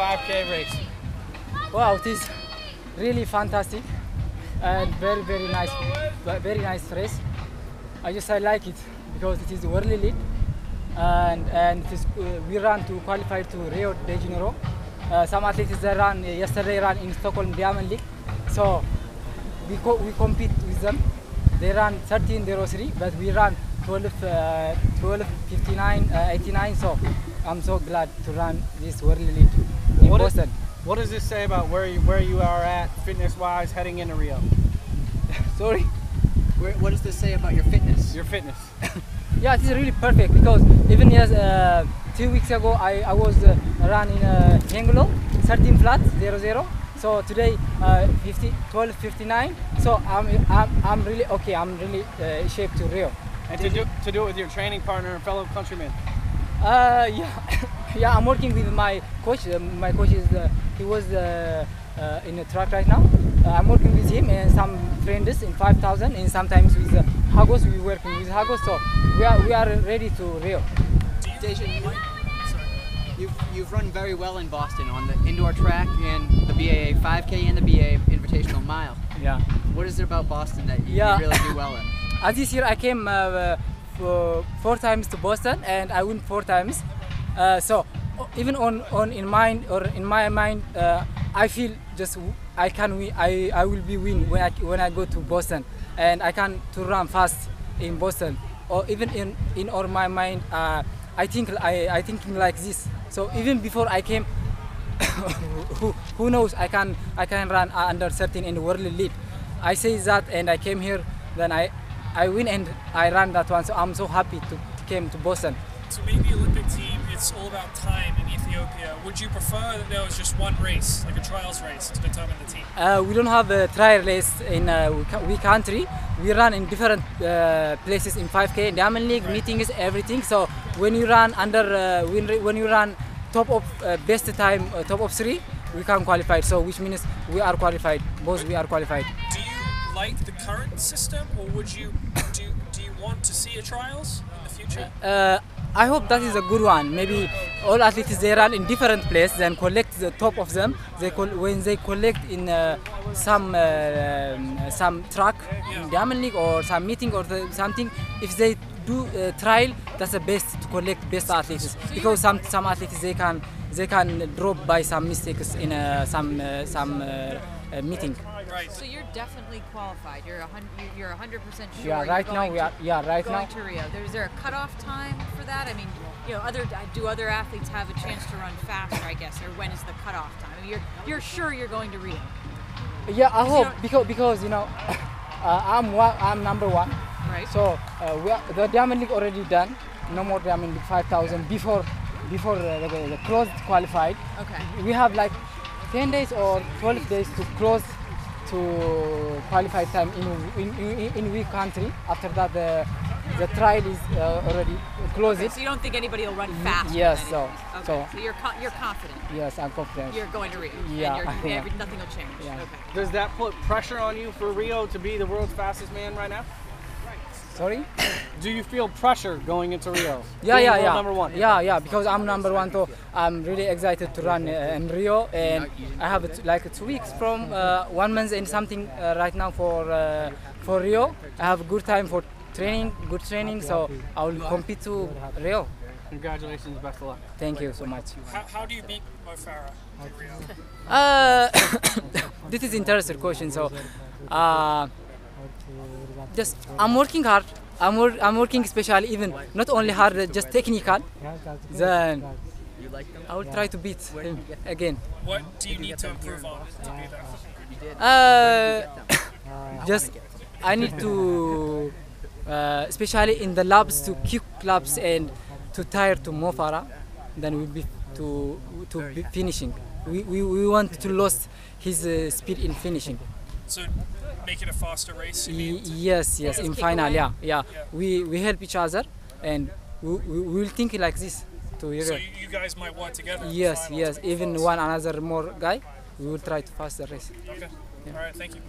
5K race. Wow, it is really fantastic and very very nice, very nice race. I just I like it because it is worldly lead and and uh, we ran to qualify to Rio de Janeiro. Uh, some athletes they ran yesterday ran in Stockholm Diamond League, so we co we compete with them. They ran 13:03, but we ran 12 uh, 12 59 uh, 89. So I'm so glad to run this worldly lead in What is- Boston. What does this say about where you, where you are at fitness wise heading into Rio? Sorry. Where, what does this say about your fitness? Your fitness. Yeah, it is really perfect because even yes, uh, two weeks ago I, I was uh, running uh, Hengelo, 13 flat, 0 0. So today uh, 50, 12 59. So I'm, I'm, I'm really okay. I'm really uh, shape to Rio. And to do, to do it with your training partner and fellow countrymen. Uh, yeah, yeah. I'm working with my coach. Uh, my coach is uh, he was uh, uh, in the track right now. Uh, I'm working with him and some friends in 5,000 and sometimes with uh, Hagos. We working with Hagos. So we are we are ready to Rio. You've, you've run very well in Boston on the indoor track and the BAA 5K and the BAA Invitational Mile. Yeah. What is it about Boston that you, Yeah. really do well in? As this year I came uh, for four times to Boston and I win four times. Uh, so even on, on in mind or in my mind, uh, I feel just I can win. I, I will be win when I when I go to Boston and I can to run fast in Boston or even in in or my mind. Uh, I think I I thinking like this. So even before I came, who, who knows I can I can run under 13 in the world lead. I say that and I came here then I I win and I run that one so I'm so happy to, to came to Boston. Olympic team, it's all about time in Ethiopia. Would you prefer that there was just one race, like a trials race, to determine the team? Uh, we don't have a trial race in uh, we, country. We run in different uh, places in 5K, Diamond League, meetings, everything. So when you run under, uh, when, when you run top of uh, best time, uh, top of three, we can qualify. So which means we are qualified. Both we are qualified. Do you like the current system, or would you do? Do you want to see a trials in the future? Uh, I hope that is a good one. Maybe all athletes they run in different places, then collect the top of them. They col- when they collect in uh, some uh, um, some track in Diamond League or some meeting or the, something. If they do uh, trial, that's the best to collect best athletes because some some athletes they can they can drop by some mistakes in uh, some uh, some uh, uh, meeting. Right. So you're definitely qualified. You're a hundred. You're a hundred percent sure. Yeah, you're right now we are. Yeah, right going now. to Rio. There- Is there a cutoff time for that? I mean, you know, other do other athletes have a chance to run faster? I guess, or when is the cutoff time? I mean, you're you're sure you're going to Rio. Yeah, I hope don't- because because you know uh, I'm one, I'm number one. Right. So uh, we are, the Diamond League already done. No more Diamond League 5000 before before uh, the, the closed qualified. Okay. We have like 10 days or 12 days to close to qualify time in in, in, in week country. After that the the trial is uh, already closed. Okay, so you don't think anybody will run faster? yes, so- Okay. so- So, you're co- you're confident. yes, I'm confident. You're going to Rio. Yeah, And you're, yeah. every- nothing will change. Yeah. Okay. Does that put pressure on you for Rio to be the world's fastest man right now? Sorry. Do you feel pressure going into Rio? Yeah, Being yeah, world yeah. Number one. Yeah, yeah. Because I'm number one, so I'm really excited to run uh, in Rio, and I have it like two weeks from uh, one month and something uh, right now for uh, for Rio. I have a good time for training, good training, so I will compete to Rio. Congratulations, best of luck. Thank you so much. How, how do you beat Mo Farah in Rio? Uh, this is interesting question. So, uh, just I'm working hard. I'm, wor- I'm working especially even not only hard, uh, just technical. Then I will try to beat him again. What do you need to improve on to do that? Uh, just I need to, uh, especially in the labs, to kick labs and to tire to Mo Farah. Then we'll be to to be finishing. We, we, we want to lose his uh, speed in finishing. So make it a faster race. Yes, yes, in final, yeah, yeah. Yeah. We we help each other and we, we will think like this to So you, you guys might work together. Yes, yes. to Even fast. one another more guy, we will try to pass the race. Okay. All right. Thank you.